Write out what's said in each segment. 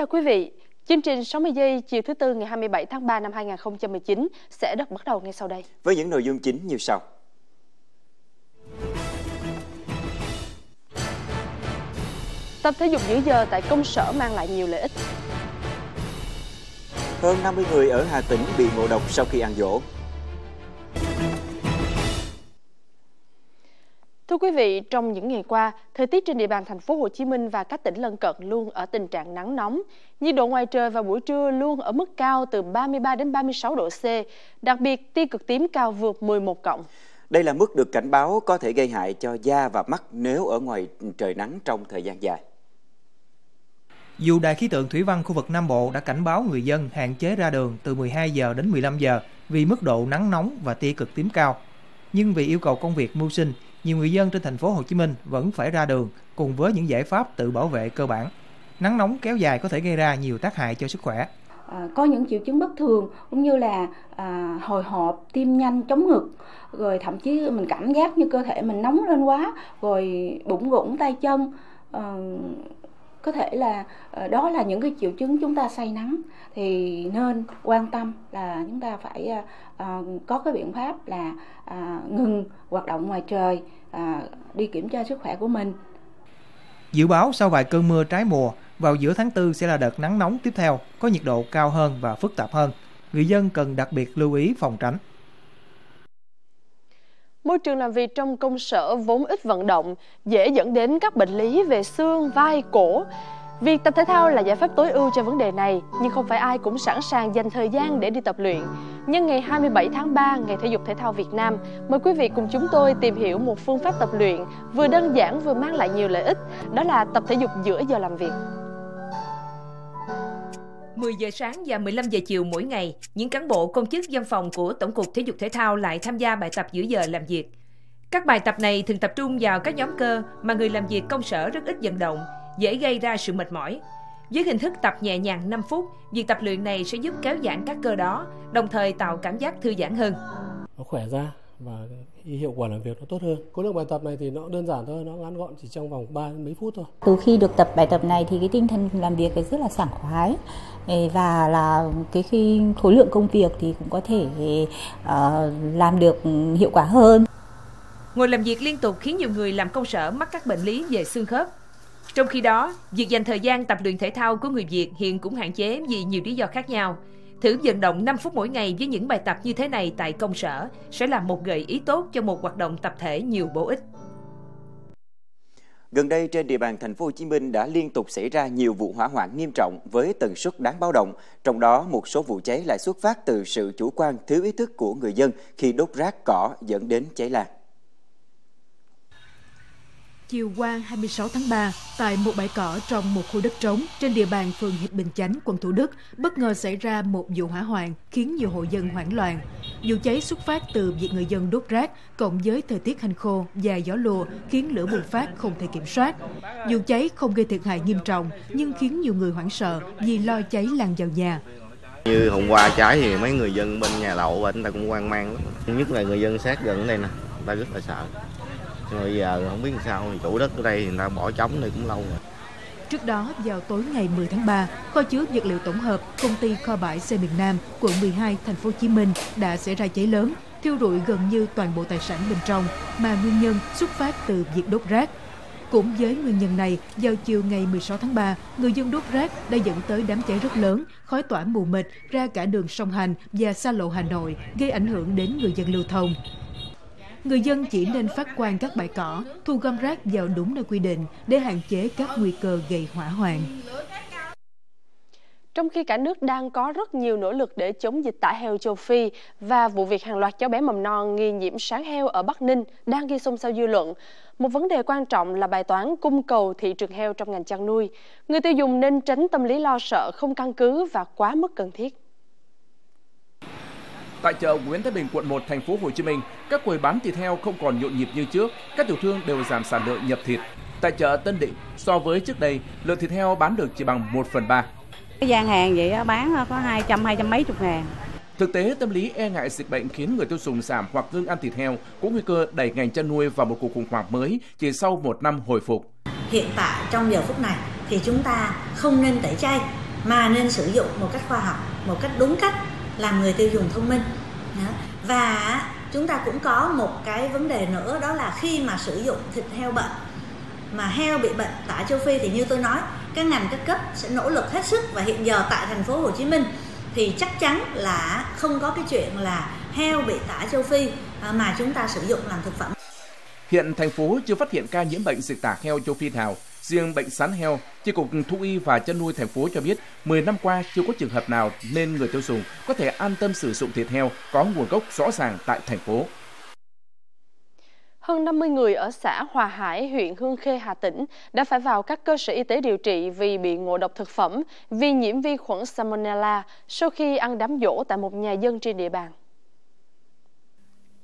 Chào quý vị. Chương trình 60 giây chiều thứ Tư ngày 27 tháng 3 năm 2019 sẽ được bắt đầu ngay sau đây. Với những nội dung chính như sau. Tập thể dục giữa giờ tại công sở mang lại nhiều lợi ích. Hơn 50 người ở Hà Tĩnh bị ngộ độc sau khi ăn dỗ. Thưa quý vị, trong những ngày qua, thời tiết trên địa bàn thành phố Hồ Chí Minh và các tỉnh lân cận luôn ở tình trạng nắng nóng. Nhiệt độ ngoài trời vào buổi trưa luôn ở mức cao từ 33 đến 36 độ C, đặc biệt tia cực tím cao vượt 11 cộng. Đây là mức được cảnh báo có thể gây hại cho da và mắt nếu ở ngoài trời nắng trong thời gian dài. Dù Đài khí tượng thủy văn khu vực Nam Bộ đã cảnh báo người dân hạn chế ra đường từ 12 giờ đến 15 giờ vì mức độ nắng nóng và tia cực tím cao, nhưng vì yêu cầu công việc mưu sinh, nhiều người dân trên thành phố Hồ Chí Minh vẫn phải ra đường cùng với những giải pháp tự bảo vệ cơ bản. Nắng nóng kéo dài có thể gây ra nhiều tác hại cho sức khỏe. À, có những triệu chứng bất thường cũng như là à, hồi hộp, tim nhanh, chống ngực, rồi thậm chí mình cảm giác như cơ thể mình nóng lên quá, rồi bụng rủng tay chân, à, có thể là ờ, đó là những cái triệu chứng chúng ta say nắng. Thì nên quan tâm là chúng ta phải ờ, ờ, có cái biện pháp là ngừng hoạt động ngoài trời đi kiểm tra sức khỏe của mình. Dự báo sau vài cơn mưa trái mùa, vào giữa tháng 4 sẽ là đợt nắng nóng tiếp theo, có nhiệt độ cao hơn và phức tạp hơn. Người dân cần đặc biệt lưu ý phòng tránh. Môi trường làm việc trong công sở vốn ít vận động, dễ dẫn đến các bệnh lý về xương, vai, cổ. Việc tập thể thao là giải pháp tối ưu cho vấn đề này, nhưng không phải ai cũng sẵn sàng dành thời gian để đi tập luyện. Nhân ngày 27 tháng 3, Ngày Thể dục Thể thao Việt Nam, mời quý vị cùng chúng tôi tìm hiểu một phương pháp tập luyện vừa đơn giản vừa mang lại nhiều lợi ích, đó là tập thể dục giữa giờ làm việc. 10 giờ sáng và 15 giờ chiều mỗi ngày, những cán bộ công chức văn phòng của Tổng cục Thể dục Thể thao lại tham gia bài tập giữa giờ làm việc. Các bài tập này thường tập trung vào các nhóm cơ mà người làm việc công sở rất ít vận động, dễ gây ra sự mệt mỏi. Với hình thức tập nhẹ nhàng 5 phút, việc tập luyện này sẽ giúp kéo giãn các cơ đó, đồng thời tạo cảm giác thư giãn hơn. Nó khỏe ra và hiệu quả làm việc nó tốt hơn. Khối lượng bài tập này thì nó đơn giản thôi, nó ngắn gọn chỉ trong vòng 3 mấy phút thôi. Từ khi được tập bài tập này thì cái tinh thần làm việc rất là sảng khoái và là cái khi khối lượng công việc thì cũng có thể uh, làm được hiệu quả hơn. Ngồi làm việc liên tục khiến nhiều người làm công sở mắc các bệnh lý về xương khớp. Trong khi đó, việc dành thời gian tập luyện thể thao của người Việt hiện cũng hạn chế vì nhiều lý do khác nhau. Thử vận động 5 phút mỗi ngày với những bài tập như thế này tại công sở sẽ là một gợi ý tốt cho một hoạt động tập thể nhiều bổ ích. Gần đây trên địa bàn thành phố Hồ Chí Minh đã liên tục xảy ra nhiều vụ hỏa hoạn nghiêm trọng với tần suất đáng báo động, trong đó một số vụ cháy lại xuất phát từ sự chủ quan thiếu ý thức của người dân khi đốt rác cỏ dẫn đến cháy lan. Chiều qua 26 tháng 3, tại một bãi cỏ trong một khu đất trống trên địa bàn phường Hiệp Bình Chánh, quận Thủ Đức, bất ngờ xảy ra một vụ hỏa hoạn khiến nhiều hộ dân hoảng loạn. Vụ cháy xuất phát từ việc người dân đốt rác cộng với thời tiết hành khô và gió lùa khiến lửa bùng phát không thể kiểm soát. Vụ cháy không gây thiệt hại nghiêm trọng nhưng khiến nhiều người hoảng sợ vì lo cháy lan vào nhà. Như hôm qua cháy thì mấy người dân bên nhà lậu bên ta cũng hoang mang lắm. Nhất là người dân sát gần đây nè, ta rất là sợ rồi giờ không biết sao chủ đất ở đây người ta bỏ trống này cũng lâu rồi Trước đó, vào tối ngày 10 tháng 3, kho chứa vật liệu tổng hợp công ty kho bãi xe miền Nam, quận 12, thành phố Hồ Chí Minh đã xảy ra cháy lớn, thiêu rụi gần như toàn bộ tài sản bên trong, mà nguyên nhân xuất phát từ việc đốt rác. Cũng với nguyên nhân này, vào chiều ngày 16 tháng 3, người dân đốt rác đã dẫn tới đám cháy rất lớn, khói tỏa mù mịt ra cả đường sông Hành và xa lộ Hà Nội, gây ảnh hưởng đến người dân lưu thông người dân chỉ nên phát quan các bãi cỏ, thu gom rác vào đúng nơi quy định để hạn chế các nguy cơ gây hỏa hoạn. Trong khi cả nước đang có rất nhiều nỗ lực để chống dịch tả heo châu Phi và vụ việc hàng loạt cháu bé mầm non nghi nhiễm sán heo ở Bắc Ninh đang gây xôn xao dư luận, một vấn đề quan trọng là bài toán cung cầu thị trường heo trong ngành chăn nuôi. Người tiêu dùng nên tránh tâm lý lo sợ không căn cứ và quá mức cần thiết. Tại chợ Nguyễn Thái Bình, quận 1, thành phố Hồ Chí Minh, các quầy bán thịt heo không còn nhộn nhịp như trước, các tiểu thương đều giảm sản lượng nhập thịt. Tại chợ Tân Định, so với trước đây, lượng thịt heo bán được chỉ bằng 1 phần 3. Cái gian hàng vậy bán có 200, 200 mấy chục ngàn. Thực tế, tâm lý e ngại dịch bệnh khiến người tiêu dùng giảm hoặc ngưng ăn thịt heo, cũng nguy cơ đẩy ngành chăn nuôi vào một cuộc khủng hoảng mới chỉ sau một năm hồi phục. Hiện tại trong giờ phút này thì chúng ta không nên tẩy chay mà nên sử dụng một cách khoa học một cách đúng cách làm người tiêu dùng thông minh và chúng ta cũng có một cái vấn đề nữa, đó là khi mà sử dụng thịt heo bệnh, mà heo bị bệnh tả châu phi thì như tôi nói các ngành các cấp sẽ nỗ lực hết sức và hiện giờ tại thành phố Hồ Chí Minh thì chắc chắn là không có cái chuyện là heo bị tả châu Phi à, mà chúng ta sử dụng làm thực phẩm. Hiện thành phố chưa phát hiện ca nhiễm bệnh dịch tả heo châu Phi nào. Riêng bệnh sán heo, Chi cục Thú y và chăn nuôi thành phố cho biết 10 năm qua chưa có trường hợp nào nên người tiêu dùng có thể an tâm sử dụng thịt heo có nguồn gốc rõ ràng tại thành phố. Hơn 50 người ở xã Hòa Hải, huyện Hương Khê, Hà Tĩnh đã phải vào các cơ sở y tế điều trị vì bị ngộ độc thực phẩm vì nhiễm vi khuẩn Salmonella sau khi ăn đám dỗ tại một nhà dân trên địa bàn.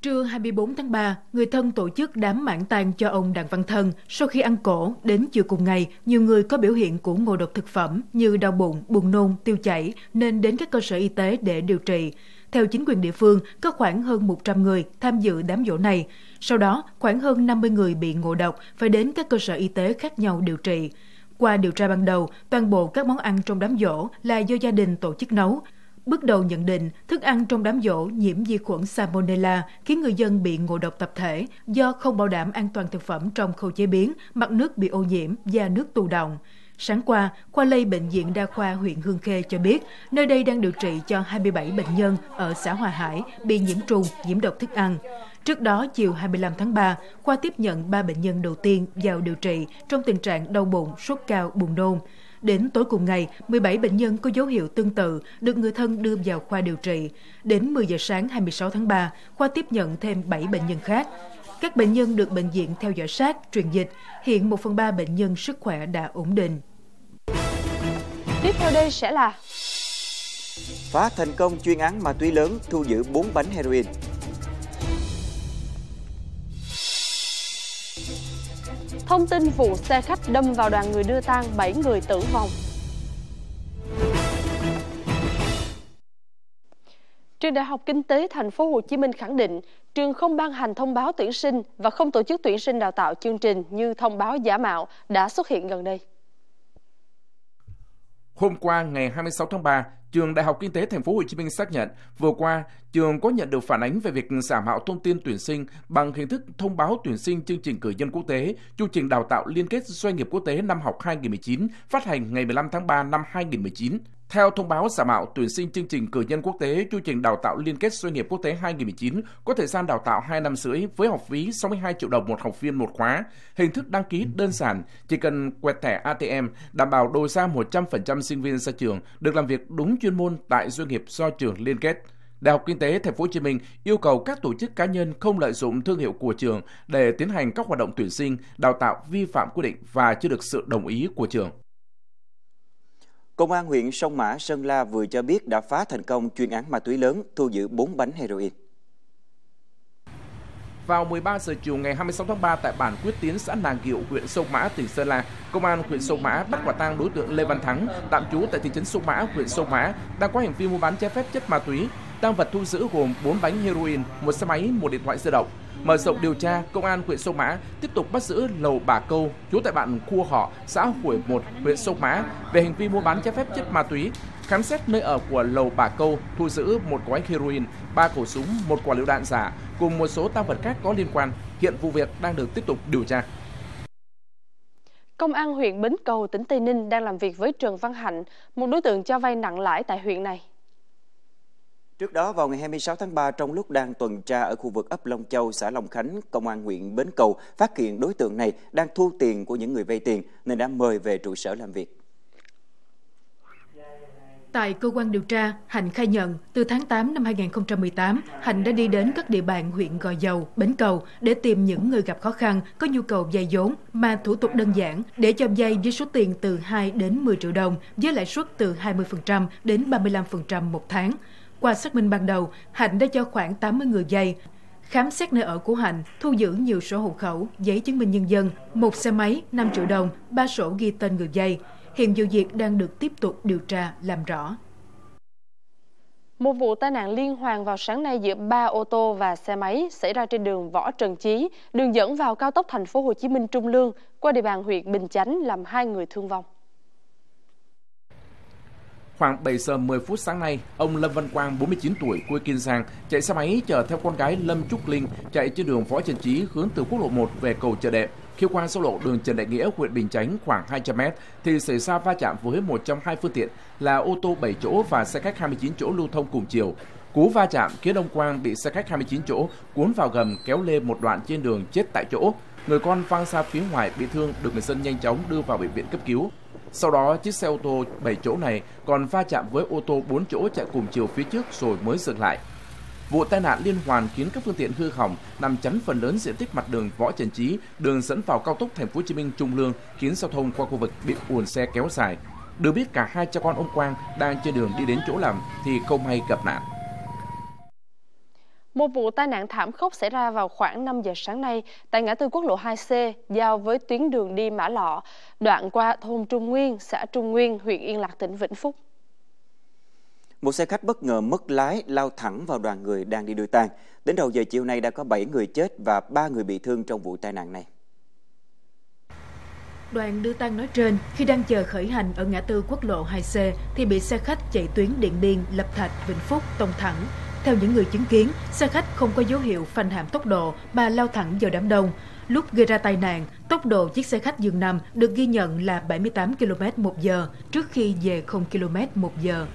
Trưa 24 tháng 3, người thân tổ chức đám mãn tang cho ông Đặng Văn Thân. Sau khi ăn cổ, đến chiều cùng ngày, nhiều người có biểu hiện của ngộ độc thực phẩm như đau bụng, buồn nôn, tiêu chảy nên đến các cơ sở y tế để điều trị. Theo chính quyền địa phương, có khoảng hơn 100 người tham dự đám dỗ này. Sau đó, khoảng hơn 50 người bị ngộ độc phải đến các cơ sở y tế khác nhau điều trị. Qua điều tra ban đầu, toàn bộ các món ăn trong đám dỗ là do gia đình tổ chức nấu. Bước đầu nhận định, thức ăn trong đám dỗ nhiễm vi khuẩn Salmonella khiến người dân bị ngộ độc tập thể do không bảo đảm an toàn thực phẩm trong khâu chế biến, mặt nước bị ô nhiễm và nước tù động. Sáng qua, khoa lây Bệnh viện Đa khoa huyện Hương Khê cho biết, nơi đây đang điều trị cho 27 bệnh nhân ở xã Hòa Hải bị nhiễm trùng, nhiễm độc thức ăn. Trước đó, chiều 25 tháng 3, khoa tiếp nhận 3 bệnh nhân đầu tiên vào điều trị trong tình trạng đau bụng, sốt cao, buồn nôn. Đến tối cùng ngày, 17 bệnh nhân có dấu hiệu tương tự được người thân đưa vào khoa điều trị. Đến 10 giờ sáng 26 tháng 3, khoa tiếp nhận thêm 7 bệnh nhân khác. Các bệnh nhân được bệnh viện theo dõi sát, truyền dịch. Hiện 1 phần 3 bệnh nhân sức khỏe đã ổn định. Tiếp theo đây sẽ là Phá thành công chuyên án ma túy lớn thu giữ 4 bánh heroin. Thông tin vụ xe khách đâm vào đoàn người đưa tang 7 người tử vong. Trường Đại học Kinh tế Thành phố Hồ Chí Minh khẳng định, trường không ban hành thông báo tuyển sinh và không tổ chức tuyển sinh đào tạo chương trình như thông báo giả mạo đã xuất hiện gần đây. Hôm qua ngày 26 tháng 3, Trường Đại học Kinh tế Thành phố Hồ Chí Minh xác nhận vừa qua trường có nhận được phản ánh về việc giả mạo thông tin tuyển sinh bằng hình thức thông báo tuyển sinh chương trình cử nhân quốc tế, chương trình đào tạo liên kết doanh nghiệp quốc tế năm học 2019 phát hành ngày 15 tháng 3 năm 2019. Theo thông báo giả mạo tuyển sinh chương trình cử nhân quốc tế, chương trình đào tạo liên kết doanh nghiệp quốc tế 2019 có thời gian đào tạo 2 năm rưỡi với học phí 62 triệu đồng một học viên một khóa. Hình thức đăng ký đơn giản, chỉ cần quẹt thẻ ATM, đảm bảo đồ ra 100% sinh viên ra trường được làm việc đúng chuyên môn tại doanh nghiệp do trường liên kết. Đại học Kinh tế Thành phố Hồ Chí Minh yêu cầu các tổ chức cá nhân không lợi dụng thương hiệu của trường để tiến hành các hoạt động tuyển sinh, đào tạo vi phạm quy định và chưa được sự đồng ý của trường. Công an huyện Sông Mã, Sơn La vừa cho biết đã phá thành công chuyên án ma túy lớn, thu giữ 4 bánh heroin. Vào 13 giờ chiều ngày 26 tháng 3 tại bản Quyết Tiến, xã Nàng Kiệu, huyện Sông Mã, tỉnh Sơn La, Công an huyện Sông Mã bắt quả tang đối tượng Lê Văn Thắng, tạm trú tại thị trấn Sông Mã, huyện Sông Mã, đang có hành vi mua bán trái phép chất ma túy. Tăng vật thu giữ gồm 4 bánh heroin, một xe máy, một điện thoại di động. Mở rộng điều tra, công an huyện Sông Mã tiếp tục bắt giữ Lầu Bà Câu, trú tại bản Khua Họ, xã Hủy 1, huyện Sông Mã về hành vi mua bán trái phép chất ma túy. Khám xét nơi ở của Lầu Bà Câu, thu giữ một gói heroin, ba khẩu súng, một quả lựu đạn giả cùng một số tăng vật khác có liên quan. Hiện vụ việc đang được tiếp tục điều tra. Công an huyện Bến Cầu, tỉnh Tây Ninh đang làm việc với Trần Văn Hạnh, một đối tượng cho vay nặng lãi tại huyện này. Trước đó, vào ngày 26 tháng 3, trong lúc đang tuần tra ở khu vực ấp Long Châu, xã Long Khánh, Công an huyện Bến Cầu phát hiện đối tượng này đang thu tiền của những người vay tiền nên đã mời về trụ sở làm việc. Tại cơ quan điều tra, Hạnh khai nhận từ tháng 8 năm 2018, Hạnh đã đi đến các địa bàn huyện Gò Dầu, Bến Cầu để tìm những người gặp khó khăn có nhu cầu vay vốn mà thủ tục đơn giản để cho vay với số tiền từ 2 đến 10 triệu đồng với lãi suất từ 20% đến 35% một tháng. Qua xác minh ban đầu, Hạnh đã cho khoảng 80 người dây Khám xét nơi ở của Hạnh, thu giữ nhiều sổ hộ khẩu, giấy chứng minh nhân dân, một xe máy, 5 triệu đồng, ba sổ ghi tên người dây. Hiện vụ việc đang được tiếp tục điều tra làm rõ. Một vụ tai nạn liên hoàn vào sáng nay giữa ba ô tô và xe máy xảy ra trên đường Võ Trần Chí, đường dẫn vào cao tốc thành phố Hồ Chí Minh Trung Lương qua địa bàn huyện Bình Chánh làm hai người thương vong. Khoảng 7 giờ 10 phút sáng nay, ông Lâm Văn Quang, 49 tuổi, quê Kiên Giang, chạy xe máy chở theo con gái Lâm Trúc Linh chạy trên đường Võ Trần Trí hướng từ quốc lộ 1 về cầu Chợ Đệm. Khi qua giao lộ đường Trần Đại Nghĩa, huyện Bình Chánh khoảng 200 m thì xảy ra va chạm với một trong hai phương tiện là ô tô 7 chỗ và xe khách 29 chỗ lưu thông cùng chiều. Cú va chạm khiến ông Quang bị xe khách 29 chỗ cuốn vào gầm kéo lê một đoạn trên đường chết tại chỗ. Người con văng xa phía ngoài bị thương được người dân nhanh chóng đưa vào bệnh viện cấp cứu. Sau đó, chiếc xe ô tô 7 chỗ này còn va chạm với ô tô 4 chỗ chạy cùng chiều phía trước rồi mới dừng lại. Vụ tai nạn liên hoàn khiến các phương tiện hư hỏng, nằm chắn phần lớn diện tích mặt đường Võ Trần Trí, đường dẫn vào cao tốc Thành phố Hồ Chí Minh Trung Lương, khiến giao thông qua khu vực bị ùn xe kéo dài. Được biết cả hai cha con ông Quang đang trên đường đi đến chỗ làm thì không may gặp nạn. Một vụ tai nạn thảm khốc xảy ra vào khoảng 5 giờ sáng nay tại ngã tư quốc lộ 2C giao với tuyến đường đi Mã Lọ, đoạn qua thôn Trung Nguyên, xã Trung Nguyên, huyện Yên Lạc, tỉnh Vĩnh Phúc. Một xe khách bất ngờ mất lái lao thẳng vào đoàn người đang đi đưa tang. Đến đầu giờ chiều nay đã có 7 người chết và 3 người bị thương trong vụ tai nạn này. Đoàn đưa tang nói trên khi đang chờ khởi hành ở ngã tư quốc lộ 2C thì bị xe khách chạy tuyến Điện Biên, Lập Thạch, Vĩnh Phúc tông thẳng. Theo những người chứng kiến, xe khách không có dấu hiệu phanh hạm tốc độ mà lao thẳng vào đám đông. Lúc gây ra tai nạn, tốc độ chiếc xe khách dừng nằm được ghi nhận là 78 km một giờ trước khi về 0 km một giờ.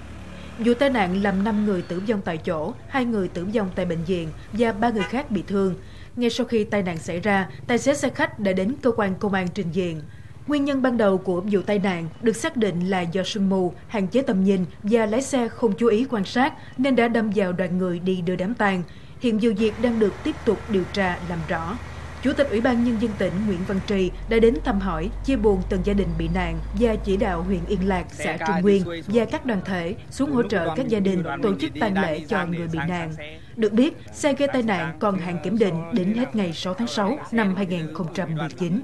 Vụ tai nạn làm 5 người tử vong tại chỗ, 2 người tử vong tại bệnh viện và 3 người khác bị thương. Ngay sau khi tai nạn xảy ra, tài xế xe khách đã đến cơ quan công an trình diện. Nguyên nhân ban đầu của vụ tai nạn được xác định là do sương mù, hạn chế tầm nhìn và lái xe không chú ý quan sát nên đã đâm vào đoàn người đi đưa đám tang. Hiện vụ việc đang được tiếp tục điều tra làm rõ. Chủ tịch Ủy ban Nhân dân tỉnh Nguyễn Văn Trì đã đến thăm hỏi, chia buồn từng gia đình bị nạn và chỉ đạo huyện Yên Lạc, xã Trung Nguyên và các đoàn thể xuống hỗ trợ các gia đình tổ chức tang lễ cho người bị nạn. Được biết, xe gây tai nạn còn hạn kiểm định đến hết ngày 6 tháng 6 năm 2019.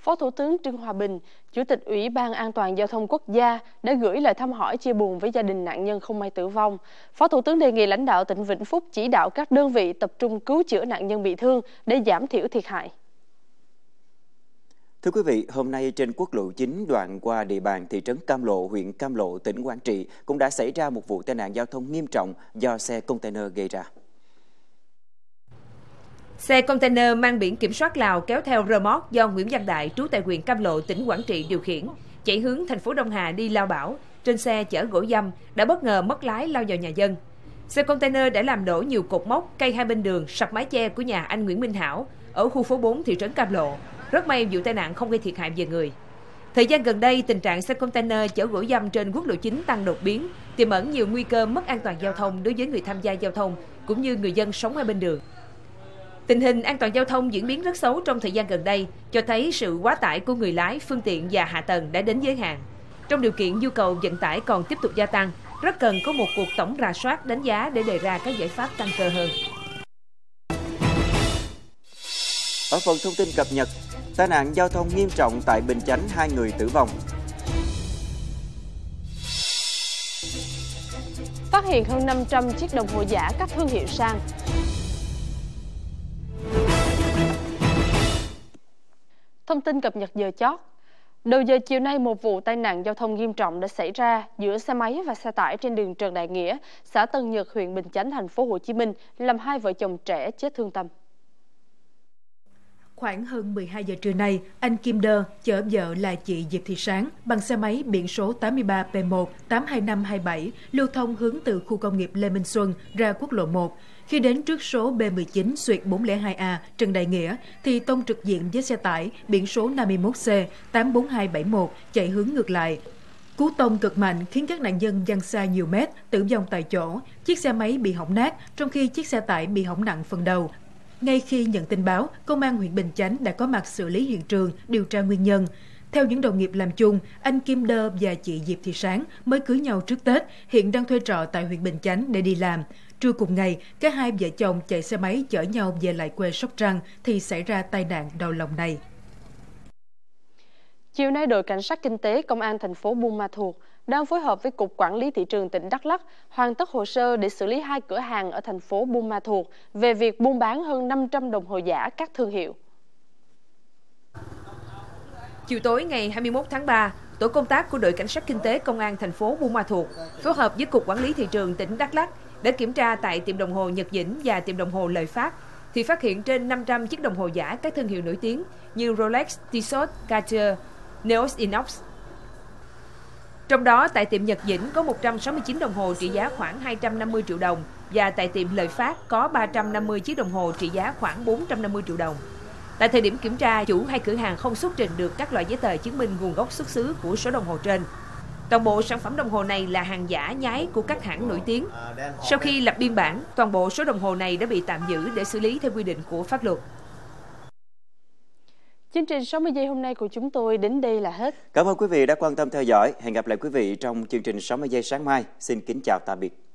Phó Thủ tướng Trương Hòa Bình, Chủ tịch Ủy ban An toàn Giao thông Quốc gia đã gửi lời thăm hỏi chia buồn với gia đình nạn nhân không may tử vong. Phó Thủ tướng đề nghị lãnh đạo tỉnh Vĩnh Phúc chỉ đạo các đơn vị tập trung cứu chữa nạn nhân bị thương để giảm thiểu thiệt hại. Thưa quý vị, hôm nay trên quốc lộ 9 đoạn qua địa bàn thị trấn Cam Lộ, huyện Cam Lộ, tỉnh Quảng Trị cũng đã xảy ra một vụ tai nạn giao thông nghiêm trọng do xe container gây ra. Xe container mang biển kiểm soát Lào kéo theo rơ móc do Nguyễn Văn Đại trú tại huyện Cam Lộ, tỉnh Quảng Trị điều khiển, chạy hướng thành phố Đông Hà đi Lao Bảo. Trên xe chở gỗ dăm đã bất ngờ mất lái lao vào nhà dân. Xe container đã làm đổ nhiều cột mốc, cây hai bên đường, sập mái che của nhà anh Nguyễn Minh Hảo ở khu phố 4 thị trấn Cam Lộ. Rất may vụ tai nạn không gây thiệt hại về người. Thời gian gần đây, tình trạng xe container chở gỗ dăm trên quốc lộ 9 tăng đột biến, tiềm ẩn nhiều nguy cơ mất an toàn giao thông đối với người tham gia giao thông cũng như người dân sống hai bên đường. Tình hình an toàn giao thông diễn biến rất xấu trong thời gian gần đây, cho thấy sự quá tải của người lái, phương tiện và hạ tầng đã đến giới hạn. Trong điều kiện nhu cầu vận tải còn tiếp tục gia tăng, rất cần có một cuộc tổng rà soát đánh giá để đề ra các giải pháp tăng cơ hơn. Ở phần thông tin cập nhật, tai nạn giao thông nghiêm trọng tại Bình Chánh hai người tử vong. Phát hiện hơn 500 chiếc đồng hồ giả các thương hiệu sang. Thông tin cập nhật giờ chót. Đầu giờ chiều nay, một vụ tai nạn giao thông nghiêm trọng đã xảy ra giữa xe máy và xe tải trên đường Trần Đại Nghĩa, xã Tân Nhật, huyện Bình Chánh, thành phố Hồ Chí Minh, làm hai vợ chồng trẻ chết thương tâm. Khoảng hơn 12 giờ trưa nay, anh Kim Đơ chở vợ là chị Diệp Thị Sáng bằng xe máy biển số 83 P1 82527 lưu thông hướng từ khu công nghiệp Lê Minh Xuân ra quốc lộ 1. Khi đến trước số B19 Xuyệt 402A Trần Đại Nghĩa thì tông trực diện với xe tải biển số 51C 84271 chạy hướng ngược lại. Cú tông cực mạnh khiến các nạn nhân văng xa nhiều mét, tử vong tại chỗ. Chiếc xe máy bị hỏng nát, trong khi chiếc xe tải bị hỏng nặng phần đầu. Ngay khi nhận tin báo, Công an huyện Bình Chánh đã có mặt xử lý hiện trường, điều tra nguyên nhân. Theo những đồng nghiệp làm chung, anh Kim Đơ và chị Diệp Thị Sáng mới cưới nhau trước Tết, hiện đang thuê trọ tại huyện Bình Chánh để đi làm. Trưa cùng ngày, cả hai vợ chồng chạy xe máy chở nhau về lại quê Sóc Trăng thì xảy ra tai nạn đau lòng này. Chiều nay, đội cảnh sát kinh tế công an thành phố Buôn Ma Thuột đang phối hợp với Cục Quản lý Thị trường tỉnh Đắk Lắk hoàn tất hồ sơ để xử lý hai cửa hàng ở thành phố Buôn Ma Thuột về việc buôn bán hơn 500 đồng hồ giả các thương hiệu. Chiều tối ngày 21 tháng 3, tổ công tác của đội cảnh sát kinh tế công an thành phố Buôn Ma Thuột phối hợp với cục quản lý thị trường tỉnh Đắk Lắk để kiểm tra tại tiệm đồng hồ Nhật Dĩnh và tiệm đồng hồ Lợi Phát thì phát hiện trên 500 chiếc đồng hồ giả các thương hiệu nổi tiếng như Rolex, Tissot, Cartier, Neos Inox. Trong đó, tại tiệm Nhật Dĩnh có 169 đồng hồ trị giá khoảng 250 triệu đồng và tại tiệm Lợi Phát có 350 chiếc đồng hồ trị giá khoảng 450 triệu đồng. Tại thời điểm kiểm tra, chủ hai cửa hàng không xuất trình được các loại giấy tờ chứng minh nguồn gốc xuất xứ của số đồng hồ trên. Toàn bộ sản phẩm đồng hồ này là hàng giả nhái của các hãng nổi tiếng. Sau khi lập biên bản, toàn bộ số đồng hồ này đã bị tạm giữ để xử lý theo quy định của pháp luật. Chương trình 60 giây hôm nay của chúng tôi đến đây là hết. Cảm ơn quý vị đã quan tâm theo dõi. Hẹn gặp lại quý vị trong chương trình 60 giây sáng mai. Xin kính chào tạm biệt.